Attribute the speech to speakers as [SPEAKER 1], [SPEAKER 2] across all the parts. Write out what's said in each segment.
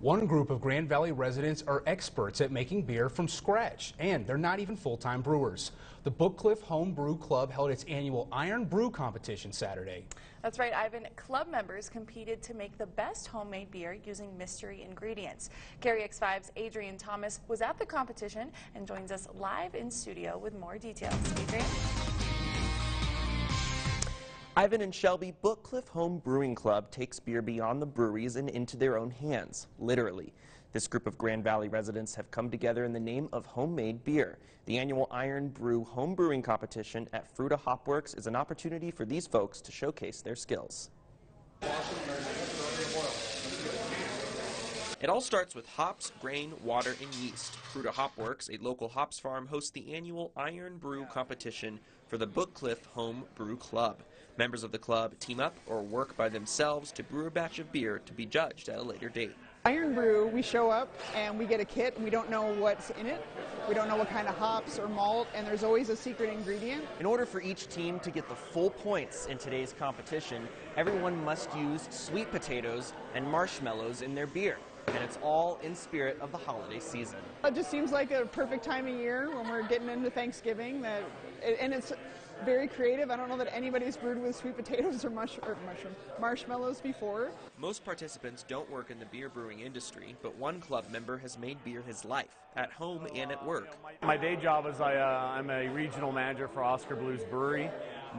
[SPEAKER 1] One group of Grand Valley residents are experts at making beer from scratch, and they're not even full-time brewers. The Bookcliff Home Brew Club held its annual Iron Brew competition Saturday.
[SPEAKER 2] That's right, Ivan. Club members competed to make the best homemade beer using mystery ingredients. KREX5's Adrian Thomas was at the competition and joins us live in studio with more details. Adrian?
[SPEAKER 3] Ivan and Shelby Bookcliff Home Brewing Club takes beer beyond the breweries and into their own hands, literally. This group of Grand Valley residents have come together in the name of homemade beer. The annual Iron Brew home brewing competition at Fruita Hopworks is an opportunity for these folks to showcase their skills. It all starts with hops, grain, water, and yeast. Fruita Hopworks, a local hops farm, hosts the annual Iron Brew competition for the Bookcliff Home Brew Club. Members of the club team up or work by themselves to brew a batch of beer to be judged at a later date.
[SPEAKER 4] Iron Brew, we show up and we get a kit and we don't know what's in it. We don't know what kind of hops or malt, and there's always a secret ingredient.
[SPEAKER 3] In order for each team to get the full points in today's competition, everyone must use sweet potatoes and marshmallows in their beer. And it's all in spirit of the holiday season.
[SPEAKER 4] It just seems like a perfect time of year when we're getting into Thanksgiving. That, and it's very creative. I don't know that anybody's brewed with sweet potatoes or, mush, or mushroom, marshmallows before.
[SPEAKER 3] Most participants don't work in the beer brewing industry, but one club member has made beer his life, at home and at work.
[SPEAKER 5] My day job is I, uh, I'm a regional manager for Oskar Blues Brewery,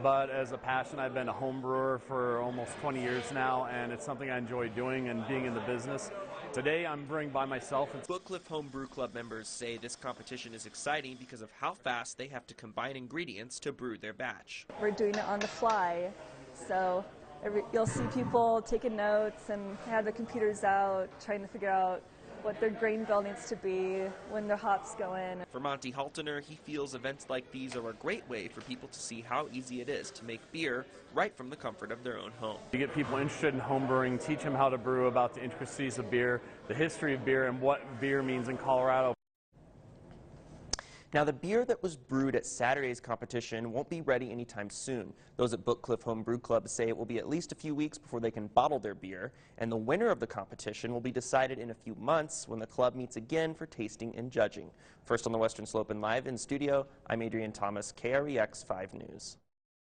[SPEAKER 5] but as a passion, I've been a home brewer for almost 20 years now, and it's something I enjoy doing and being in the business. Today, I'm brewing by myself.
[SPEAKER 3] Bookcliff Home Brew Club members say this competition is exciting because of how fast they have to combine ingredients to brew their batch.
[SPEAKER 6] We're doing it on the fly, so every, you'll see people taking notes and have their computers out, trying to figure out what their grain bill needs to be, when their hops go in.
[SPEAKER 3] For Monty Haltener, he feels events like these are a great way for people to see how easy it is to make beer right from the comfort of their own home.
[SPEAKER 5] You get people interested in home brewing, teach them how to brew about the intricacies of beer, the history of beer, and what beer means in Colorado.
[SPEAKER 3] Now, the beer that was brewed at Saturday's competition won't be ready anytime soon. Those at Bookcliff Home Brew Club say it will be at least a few weeks before they can bottle their beer, and the winner of the competition will be decided in a few months when the club meets again for tasting and judging. First on the Western Slope and live in studio, I'm Adrian Thomas, KREX 5 News.